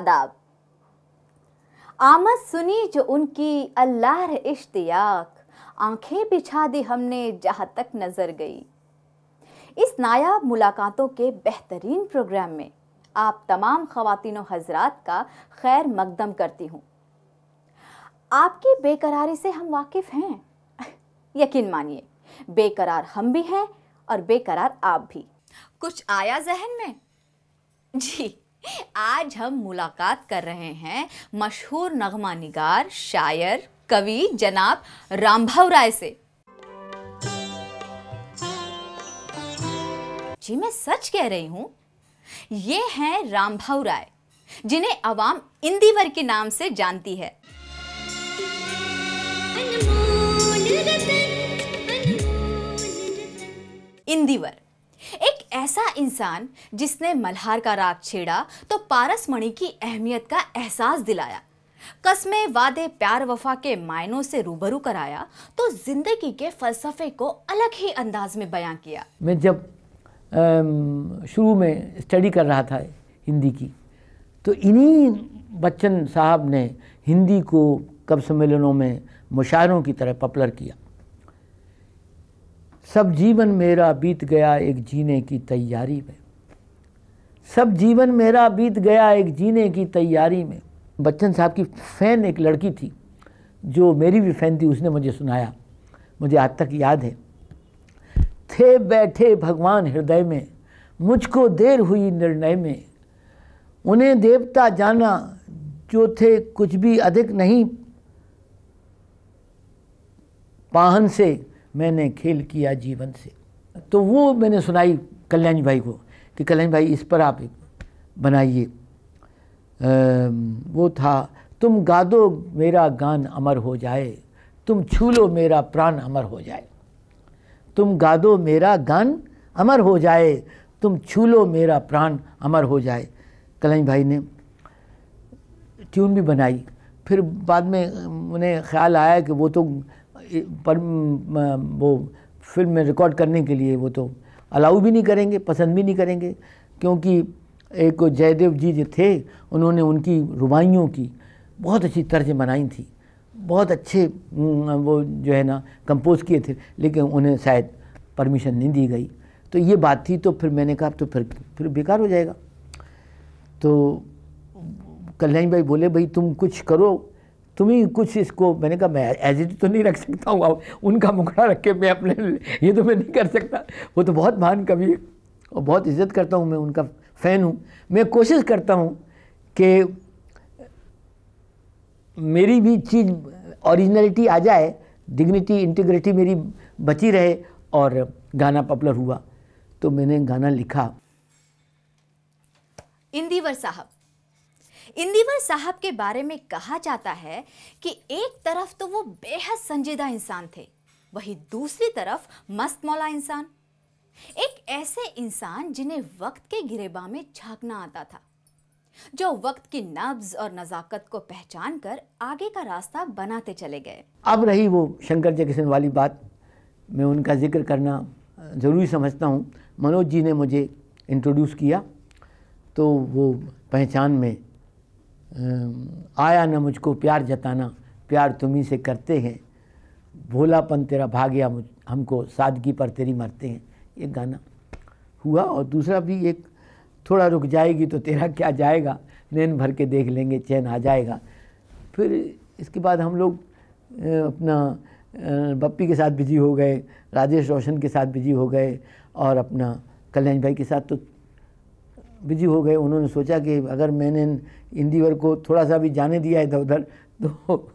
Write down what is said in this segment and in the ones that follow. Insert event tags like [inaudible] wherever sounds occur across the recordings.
आदाब। आमद सुनी जो उनकी अल्लाह इश्तियाक आँखें बिछा दी हमने जहाँ तक नज़र गई। इस नायाब मुलाकातों के बेहतरीन प्रोग्राम में आप तमाम खवातीनों हजरात का खैर मकदम करती हूँ। आपकी बेकरारी से हम वाकिफ हैं। [laughs] यकीन मानिए, बेकरार हम भी हैं और बेकरार आप भी। कुछ आया जहन में? जी आज हम मुलाकात कर रहे हैं मशहूर नगमा निगार शायर कवि जनाब रामभाव राय से। जी मैं सच कह रही हूँ ये हैं रामभाव राय जिन्हें अवाम इंदिवर के नाम से जानती है। इंदिवर एक ऐसा इंसान जिसने मल्हार का राग छेड़ा तो पारस मणि की अहमियत का एहसास दिलाया। कस्मे वादे प्यार वफा के मायनों से रूबरू कराया तो ज़िंदगी के फलसफे को अलग ही अंदाज में बयां किया। मैं जब शुरू में स्टडी कर रहा था हिंदी की तो इन्हीं बच्चन साहब ने हिंदी को कब सम्मेलनों में मुशायरों की तरह पॉपुलर किया। सब जीवन मेरा बीत गया एक जीने की तैयारी में। सब जीवन मेरा बीत गया एक जीने की तैयारी में। बच्चन साहब की फ़ैन एक लड़की थी, जो मेरी भी फ़ैन थी, उसने मुझे सुनाया। मुझे आज तक याद है। थे बैठे भगवान हृदय में, मुझको देर हुई निर्णय में। उन्हें देवता जाना, जो थे कुछ भी अधिक नहीं, पाहन से मैंने खेल किया जीवन से। तो वो मैंने सुनाई कल्याण भाई को कि कल्याण भाई, इस पर आप बनाइए। वो था, तुम गा दो मेरा गान अमर हो जाए, तुम छू लो मेरा प्राण अमर हो जाए। तुम गा दो मेरा गान अमर हो जाए, तुम छू लो मेरा प्राण अमर हो जाए। कलई भाई ने ट्यून भी बनाई। फिर बाद में उन्हें ख्याल आया कि वो तो पर वो फ़िल्म में रिकॉर्ड करने के लिए वो तो अलाउ भी नहीं करेंगे, पसंद भी नहीं करेंगे, क्योंकि एक जयदेव जी जो थे, उन्होंने उनकी रुबाइयों की बहुत अच्छी तर्ज बनाई थी। बहुत अच्छे वो जो है ना कंपोज किए थे, लेकिन उन्हें शायद परमिशन नहीं दी गई। तो ये बात थी तो फिर मैंने कहा तो फिर फिर बेकार हो जाएगा। तो कल्याण भाई बोले, भाई तुम कुछ करो तुम ही कुछ इसको, मैंने कहा, मैं एज इट तो नहीं रख सकता हूँ उनका मुखड़ा रख के मैं अपने ये तो मैं नहीं कर सकता। वो तो बहुत महान कवि है और बहुत इज़्ज़त करता हूँ, मैं उनका फ़ैन हूँ। मैं कोशिश करता हूँ कि मेरी भी चीज़ ओरिजिनलिटी आ जाए डिग्निटी इंटीग्रिटी मेरी बची रहे और गाना पॉपुलर हुआ। तो मैंने गाना लिखा। इंदिवर साहब। इंदिवर साहब के बारे में कहा जाता है कि एक तरफ़ तो वो बेहद संजीदा इंसान थे, वही दूसरी तरफ़ मस्त मौला इंसान। एक ऐसे इंसान जिन्हें वक्त के गिरेबा में झांकना आता था, जो वक्त की नब्ज और नज़ाकत को पहचान कर आगे का रास्ता बनाते चले गए। अब रही वो शंकर जयकिशन वाली बात, मैं उनका ज़िक्र करना ज़रूरी समझता हूँ। मनोज जी ने मुझे इंट्रोड्यूस किया तो वो पहचान में आया न मुझको प्यार जताना, प्यार तुम्ही से करते हैं। भोलापन तेरा भाग्या मुझ, हमको सादगी पर तेरी मरते हैं। ये गाना हुआ और दूसरा भी एक, थोड़ा रुक जाएगी तो तेरा क्या जाएगा? नैन भर के देख लेंगे, चैन आ जाएगा। फिर इसके बाद हम लोग अपना बप्पी के साथ बिज़ी हो गए, राजेश रोशन के साथ बिज़ी हो गए और अपना कल्याण भाई के साथ तो बिज़ी हो गए, उन्होंने सोचा कि अगर मैंने इंदिवर को थोड़ा सा भी जाने दिया इधर उधर तो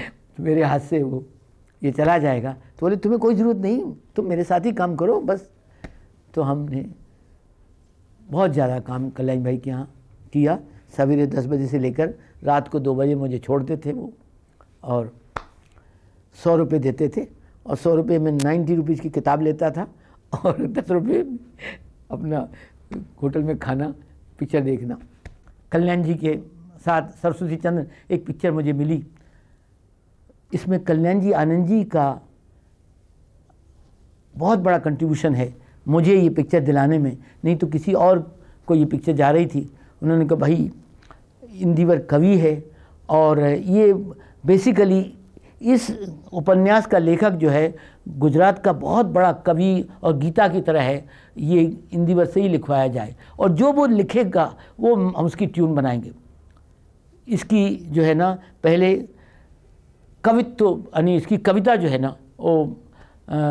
[laughs] मेरे हाथ से वो, ये चला जाएगा। तो बोले, तुम्हें कोई ज़रूरत नहीं, तुम मेरे साथ ही काम करो, बस। तो हमने बहुत ज़्यादा काम कल्याण भाई के यहाँ किया। सवेरे दस बजे से लेकर रात को दो बजे मुझे छोड़ते थे वो, और सौ रुपये देते थे, और सौ रुपये में नाइन्टी रुपीज़ की किताब लेता था, और दस रुपये अपना होटल में खाना पिक्चर देखना। कल्याण जी के साथ सरस्वती चंद्र एक पिक्चर मुझे मिली। इसमें कल्याण जी, आनंद जी का बहुत बड़ा कंट्रीब्यूशन है मुझे ये पिक्चर दिलाने में। नहीं तो किसी और को ये पिक्चर जा रही थी। उन्होंने कहा, भाई इंदिवर कवि है और ये बेसिकली इस उपन्यास का लेखक जो है, गुजरात का बहुत बड़ा कवि और गीता की तरह है, ये इंदिवर से ही लिखवाया जाए। और जो वो लिखेगा, वो हम उसकी ट्यून बनाएँगे। इसकी जो है ना, पहले कवित्व, यानी इसकी कविता जो है ना, वो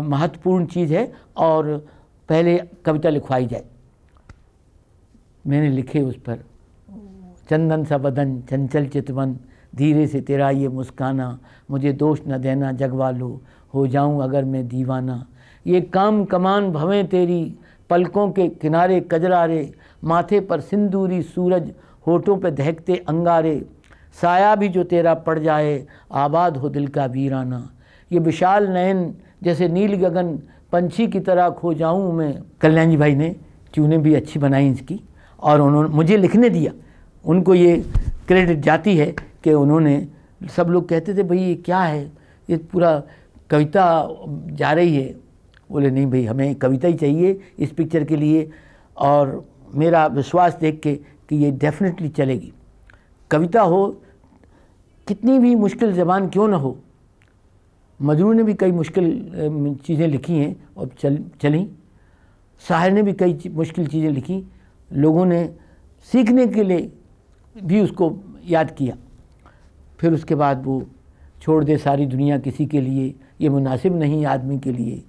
महत्वपूर्ण चीज़ है और पहले कविता लिखवाई जाए। मैंने लिखे उस पर, चंदन सा बदन, चंचल चितवन धीरे से तेरा ये मुस्काना, मुझे दोष न देना जगवा लो हो जाऊँ अगर मैं दीवाना। ये काम कमान भवें तेरी, पलकों के किनारे कजरारे, माथे पर सिंदूरी सूरज होठों पे दहकते अंगारे। साया भी जो तेरा पड़ जाए, आबाद हो दिल का वीराना। ये विशाल नयन, जैसे नील गगन, पंछी की तरह खो जाऊँ मैं। कल्याण जी भाई ने ट्यूनें भी अच्छी बनाई इसकी, और उन्होंने मुझे लिखने दिया। उनको ये क्रेडिट जाती है कि उन्होंने, सब लोग कहते थे, भाई, ये क्या है? ये पूरा कविता जा रही है। बोले, नहीं भाई, हमें कविता ही चाहिए इस पिक्चर के लिए और मेरा विश्वास देख के कि ये डेफिनेटली चलेगी। कविता हो, कितनी भी मुश्किल ज़बान क्यों ना हो मजरू ने भी कई मुश्किल चीज़ें लिखी हैं और चल, चली। शायर ने भी कई मुश्किल चीज़ें लिखी। लोगों ने सीखने के लिए भी उसको याद किया। फिर उसके बाद वो छोड़ दे सारी दुनिया किसी के लिए, ये मुनासिब नहीं आदमी के लिए।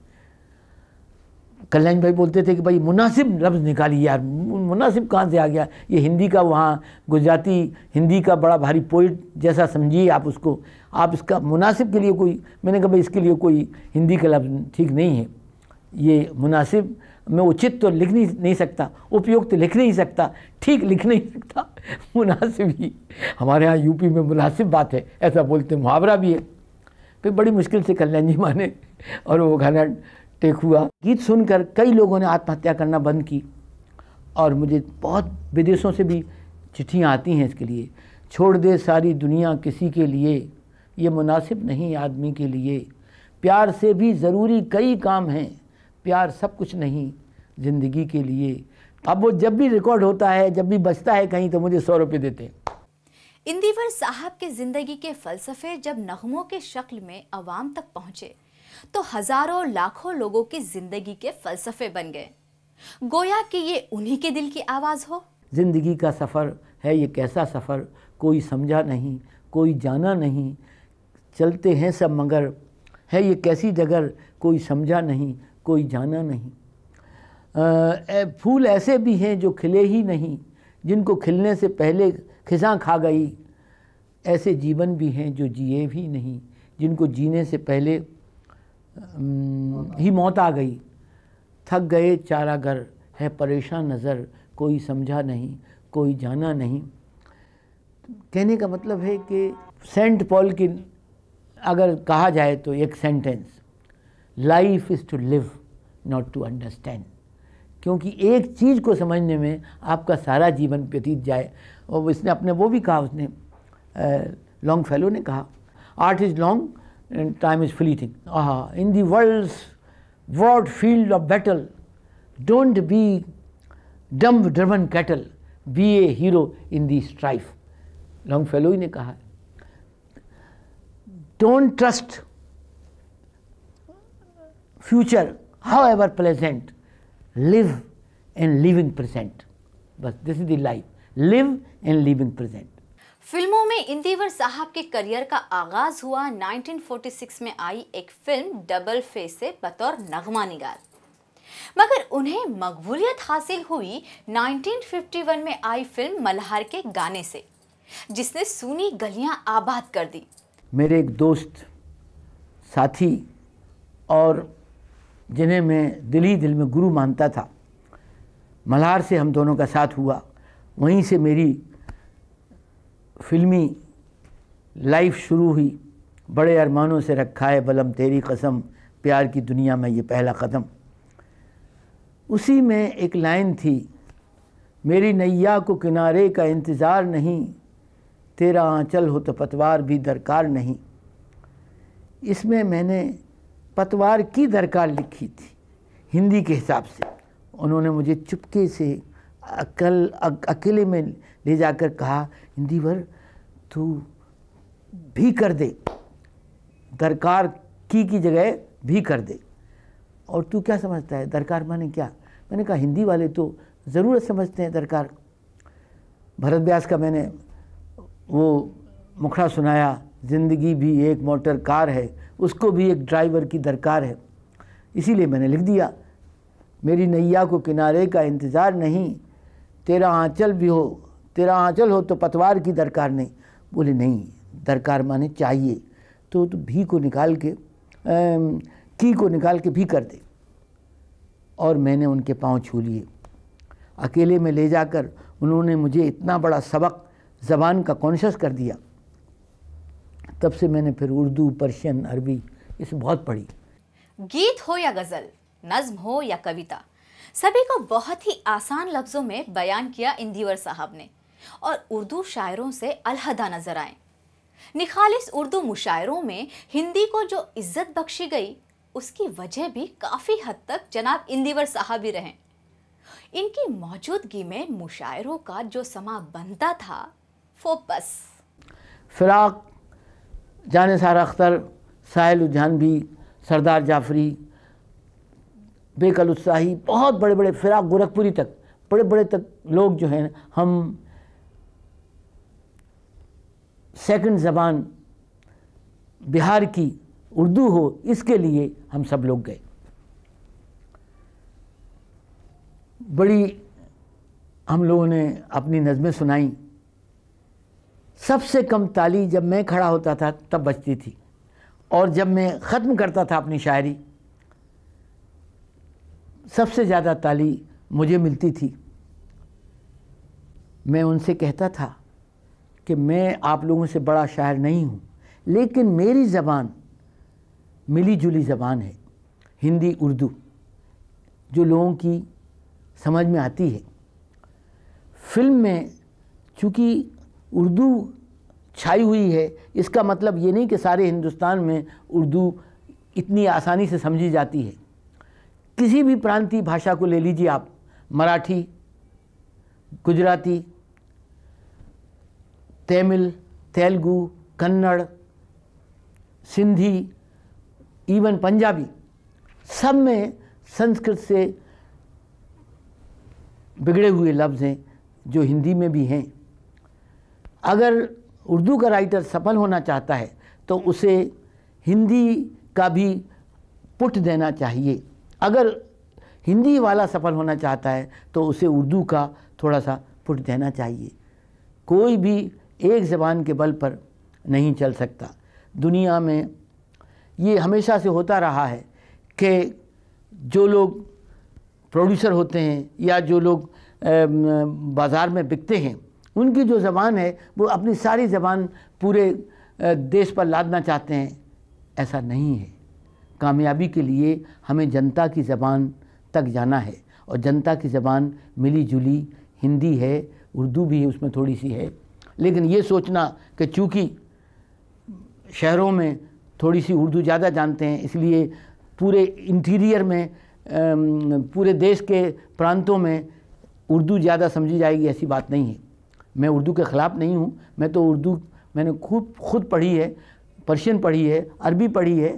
कल्याण भाई बोलते थे कि भाई, मुनासिब लफ्ज़ निकाली यार मुनासिब कहाँ से आ गया? ये हिंदी का वहाँ, गुजराती हिंदी का बड़ा भारी पोइट जैसा समझिए आप उसको। आप इसका मुनासिब के लिए कोई, मैंने कहा भाई, इसके लिए कोई हिंदी का लफ्ज़ ठीक नहीं है। ये मुनासिब मैं उचित तो लिख नहीं सकता, उपयुक्त तो लिख नहीं सकता, ठीक लिख नहीं सकता। [laughs] मुनासिब ही। हमारे यहाँ यूपी में मुनासिब बात है, ऐसा बोलते मुहावरा भी है। फिर बड़ी मुश्किल से कल्याण जी माने, और वो गाना टेक हुआ। गीत सुनकर कई लोगों ने आत्महत्या करना बंद की, और मुझे बहुत विदेशों से भी चिट्ठियाँ आती हैं इसके लिए। छोड़ दे सारी दुनिया किसी के लिए, ये मुनासिब नहीं आदमी के लिए। प्यार से भी ज़रूरी कई काम हैं प्यार सब कुछ नहीं ज़िंदगी के लिए। अब वो जब भी रिकॉर्ड होता है जब भी बचता है कहीं तो मुझे सौ रुपये देते हैं। इंदिवर साहब के ज़िंदगी के फ़लसफ़े जब नगमों के शक्ल में अवाम तक पहुँचे तो हज़ारों लाखों लोगों की ज़िंदगी के फलसफे बन गए। गोया कि ये उन्हीं के दिल की आवाज़ हो? ज़िंदगी का सफ़र है ये कैसा सफ़र? कोई समझा नहीं कोई जाना नहीं चलते हैं सब मगर। है ये कैसी जगह? कोई समझा नहीं कोई जाना नहीं। फूल ऐसे भी हैं जो खिले ही नहीं, जिनको खिलने से पहले खिसा खा गई। ऐसे जीवन भी हैं जो जिए भी नहीं, जिनको जीने से पहले ही मौत आ गई। थक गए चारागर है परेशान नज़र, कोई समझा नहीं, कोई जाना नहीं। कहने का मतलब है कि सेंट पॉल की, अगर कहा जाए तो एक sentence. Life is to live not to understand क्योंकि एक चीज़ को समझने में आपका सारा जीवन व्यतीत जाए। और इसने अपने, वो भी कहा उसने लॉन्ग फेलो ने कहा art is long and time is fleeting आहा in the world's world field of battle don't be dumb driven cattle be a hero in the strife Longfellow ही ने कहा don't trust future, however pleasant, live and living present. But this is the life. Live and living present. फ़िल्मों में इंदिवर साहब के career का आगाज़ हुआ 1946 में आई एक फ़िल्म डबल फेस से बतौर नगमा निगार मगर उन्हें मकबूलियत हासिल हुई 1951 में आई फ़िल्म मल्हार के गाने से जिसने सुनी गलियाँ आबाद कर दी मेरे एक दोस्त साथी और जिन्हें मैं दिल ही दिल में गुरु मानता था। मल्हार से हम दोनों का साथ हुआ। वहीं से मेरी फिल्मी लाइफ शुरू हुई। बड़े अरमानों से रखा है बलम, तेरी कसम, प्यार की दुनिया में ये पहला कदम। उसी में एक लाइन थी, मेरी नैया को किनारे का इंतज़ार नहीं, तेरा आंचल हो तो पतवार भी दरकार नहीं। इसमें मैंने पतवार की दरकार लिखी थी। हिंदी के हिसाब से। उन्होंने मुझे चुपके से कल अकेले में ले जाकर कहा हिंदीवर तू भी कर दे। दरकार की की जगह भी कर दे। और तू क्या समझता है? दरकार माने क्या? मैंने कहा, हिंदी वाले तो ज़रूरत समझते हैं दरकार। भरत व्यास का मैंने वो मुखड़ा सुनाया, ज़िंदगी भी एक मोटर कार है उसको भी एक ड्राइवर की दरकार है। इसीलिए मैंने लिख दिया मेरी नैया को किनारे का इंतज़ार नहीं तेरा आंचल भी हो तेरा आंचल हो तो पतवार की दरकार नहीं। बोले नहीं दरकार माने चाहिए तो, तो भी को निकाल के आ, की को निकाल के भी कर दे। और मैंने उनके पाँव छू लिए। अकेले में ले जाकर उन्होंने मुझे इतना बड़ा सबक ज़बान का कॉन्शस कर दिया। तब से मैंने फिर उर्दू पर्शियन अरबी इसे बहुत पढ़ी। गीत हो या गज़ल नज्म हो या कविता सभी को बहुत ही आसान लफ्ज़ों में बयान किया इंदिवर साहब ने। और उर्दू शायरों से अलहदा नज़र आए। निखालिस उर्दू मुशायरों में हिंदी को जो इज़्ज़त बख्शी गई उसकी वजह भी काफ़ी हद तक जनाब इंदिवर साहब ही रहे। इनकी मौजूदगी में मुशायरों का जो समा बनता था वो बस। फिराक जान सारा अख्तर, साहिल भी, सरदार जाफरी, बेकल उत्साही बहुत बड़े बड़े फिराक गोरखपुरी तक बड़े बड़े तक लोग जो हैं, हम सेकंड ज़बान बिहार की उर्दू हो, इसके लिए हम सब लोग गए। बड़ी हम लोगों ने अपनी नज़में सुनाई। सबसे कम ताली जब मैं खड़ा होता था, तब बजती थी। और जब मैं ख़त्म करता था अपनी शायरी, सबसे ज़्यादा ताली मुझे मिलती थी। मैं उनसे कहता था कि मैं आप लोगों से बड़ा शायर नहीं हूँ, लेकिन मेरी ज़बान, मिली जुली ज़बान है। हिंदी, उर्दू, जो लोगों की समझ में आती है। फ़िल्म में चूँकि उर्दू छाई हुई है। इसका मतलब ये नहीं कि सारे हिंदुस्तान में उर्दू इतनी आसानी से समझी जाती है। किसी भी प्रांतीय भाषा को ले लीजिए आप, मराठी, गुजराती, तमिल, तेलुगु, कन्नड़, सिंधी इवन पंजाबी, सब में संस्कृत से बिगड़े हुए लफ्ज़ हैं, जो हिंदी में भी हैं। अगर उर्दू का राइटर सफल होना चाहता है तो उसे हिंदी का भी पुट देना चाहिए। अगर हिंदी वाला सफल होना चाहता है तो उसे उर्दू का थोड़ा सा पुट देना चाहिए। कोई भी एक ज़बान के बल पर नहीं चल सकता। दुनिया में ये हमेशा से होता रहा है कि जो लोग प्रोड्यूसर होते हैं या जो लोग बाज़ार में बिकते हैं उनकी जो ज़बान है, वो अपनी सारी ज़बान पूरे देश पर लादना चाहते हैं। ऐसा नहीं है। कामयाबी के लिए हमें जनता की ज़बान तक जाना है और जनता की ज़बान मिली जुली हिंदी है, उर्दू भी है, उसमें थोड़ी सी है। लेकिन ये सोचना कि चूँकि शहरों में थोड़ी सी उर्दू ज़्यादा जानते हैं, इसलिए पूरे इंटीरियर में पूरे देश के प्रांतों में उर्दू ज़्यादा समझी जाएगी, ऐसी बात नहीं है। मैं उर्दू के ख़िलाफ़ नहीं हूँ। मैं तो उर्दू मैंने खूब, खुद पढ़ी है, पर्शियन पढ़ी है, अरबी पढ़ी है,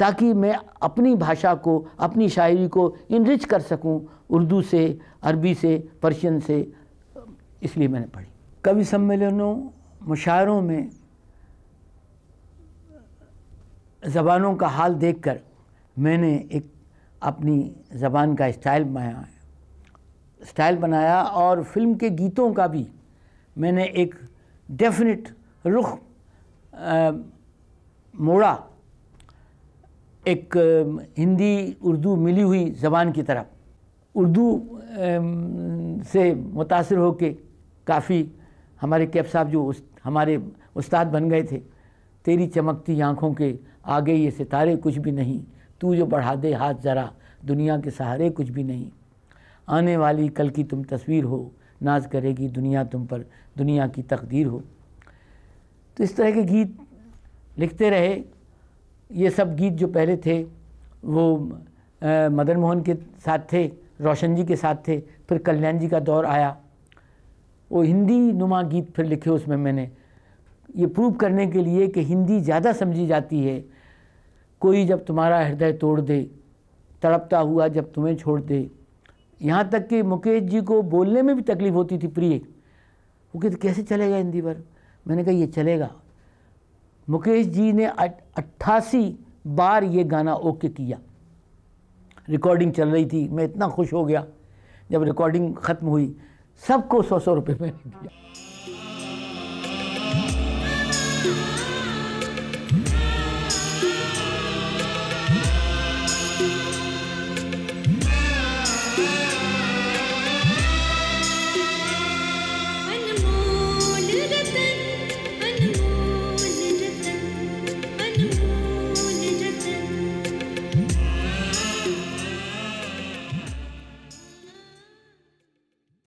ताकि मैं अपनी भाषा को, अपनी शायरी को इनरिच कर सकूँ उर्दू से, अरबी से, पर्शियन से, इसलिए मैंने पढ़ी। कवि सम्मेलनों, मुशायरों में ज़बानों का हाल देखकर मैंने एक अपनी ज़बान का स्टाइल बनाया स्टाइल बनाया और फ़िल्म के गीतों का भी मैंने एक डेफिनेट रुख मोड़ा। एक हिंदी, उर्दू मिली हुई ज़बान की तरफ़ उर्दू से मुतासर होके काफ़ी हमारे कैब साहब जो उस, हमारे उस्ताद बन गए थे। तेरी चमकती आँखों के आगे ये सितारे कुछ भी नहीं। तू जो बढ़ा दे हाथ ज़रा, दुनिया के सहारे कुछ भी नहीं। आने वाली कल की तुम तस्वीर हो नाज करेगी दुनिया तुम पर दुनिया की तकदीर हो। तो इस तरह के गीत लिखते रहे। ये सब गीत जो पहले थे वो आ, मदन मोहन के साथ थे रोशन जी के साथ थे फिर कल्याण जी का दौर आया। वो हिंदी नुमा गीत फिर लिखे उसमें मैंने। ये प्रूव करने के लिए कि हिंदी ज़्यादा समझी जाती है। कोई जब तुम्हारा हृदय तोड़ दे तड़पता हुआ जब तुम्हें छोड़ दे यहाँ तक कि मुकेश जी को बोलने में भी तकलीफ़ होती थी प्रिय। वो कहते, कैसे चलेगा हिंदी पर? मैंने कहा, ये चलेगा। मुकेश जी ने अट्ठासी बार ये गाना ओके किया। रिकॉर्डिंग चल रही थी। मैं इतना खुश हो गया जब रिकॉर्डिंग ख़त्म हुई। सबको सौ सौ रुपये मैंने दिया